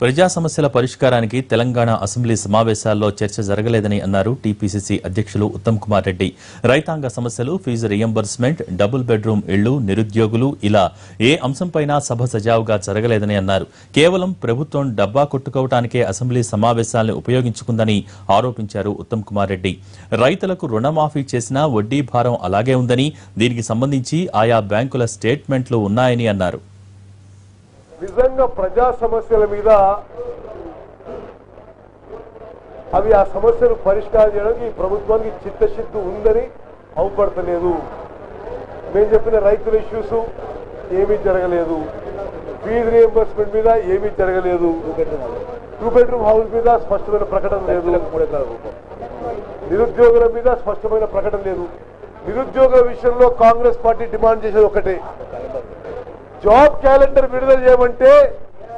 ప్రజా సమస్యల పరిష్కారానికి తెలంగాణ అసెంబ్లీ సమావేశాల్లో చర్చ జరగలేదని అన్నారు టీపీసీసీ అధ్యక్షులు ఉత్తమ్ కుమార్ రెడ్డి. రైతాంగ సమస్యలు ఫీజు రియంబర్స్మెంట్ డబుల్ బెడ్రూమ్ ఇళ్ళు నిరుద్యోగులు ఇలా ఏ అంశంపైనా సభ సజావుగా జరగలేదని అన్నారు. కేవలం ప్రభుత్వం డబ్బా కొట్టుకోవటానికే అసెంబ్లీ సమావేశాలను ఉపయోగించుకుందని ఆరోపించారు ఉత్తమ్ కుమార్ రెడ్డి. రైతులకు రుణమాఫీ చేసినా వడ్డీ భారం అలాగే ఉందని దీనికి సంబంధించి ఆయా బ్యాంకుల స్టేట్మెంట్లు ఉన్నాయని అన్నారు. నిజంగా ప్రజా సమస్యల మీద అవి ఆ సమస్యను పరిష్కారం చేయడానికి ఈ ప్రభుత్వానికి చిత్తశుద్ధి ఉందని అవుపడతలేదు. మేము చెప్పిన రైతుల ఇష్యూస్ ఏమీ జరగలేదు. ఫీజు రియంబర్స్మెంట్ మీద ఏమీ జరగలేదు. టూ బెడ్రూమ్ హౌస్ మీద స్పష్టమైన ప్రకటన లేదు. నిరుద్యోగుల మీద స్పష్టమైన ప్రకటన లేదు. నిరుద్యోగ విషయంలో కాంగ్రెస్ పార్టీ డిమాండ్ చేసేది ఒకటే. జాబ్ క్యాలెండర్ విడుదల చేయమంటే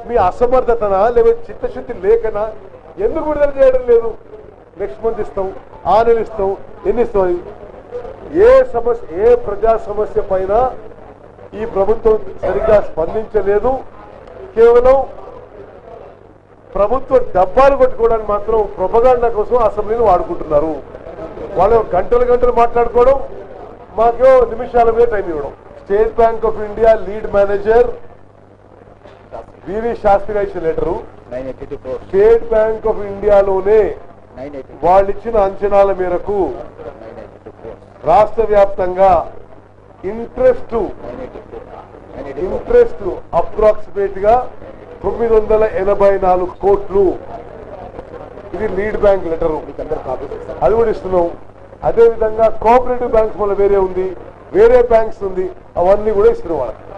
మీ అసమర్థతనా లేకపోతే చిత్తశుద్ధి లేకనా? ఎందుకు విడుదల చేయడం లేదు? నెక్స్ట్ మంత్ ఇస్తాం ఆ నెల ఇస్తాం ఎన్ని ఇస్తాం ఏ సమస్య ఏ ప్రజా సమస్య పైన ఈ ప్రభుత్వం సరిగ్గా స్పందించలేదు. కేవలం ప్రభుత్వ డబ్బాలు కొట్టుకోవడానికి మాత్రం ప్రొపగాండా కోసం అసెంబ్లీని వాడుకుంటున్నారు. వాళ్ళు గంటలు గంటలు మాట్లాడుకోవడం మాకేమో నిమిషాల మీద టైం ఇవ్వడం. State bank of India lead manager V V Shastri garu ఇచ్చిన లెటరు స్టేట్ బ్యాంక్ ఆఫ్ ఇండియాలోనే వాళ్ళు ఇచ్చిన అంచనాల మేరకు రాష్ట్ర వ్యాప్తంగా ఇంట్రెస్ట్ ఫోర్ ఇంట్రెస్ట్ అప్రాక్సిమేట్గా తొమ్మిది వందల ఎనభై నాలుగు కోట్లు. ఇది లీడ్ బ్యాంక్ లెటరు అది కూడా ఇస్తున్నాం. అదే విధంగా కోఆపరేటివ్ బ్యాంక్స్ వల్ల వేరే ఉంది. వేరే బ్యాంక్స్ ఉంది అవన్నీ కూడా ఇస్తున్నాం వాళ్ళకి.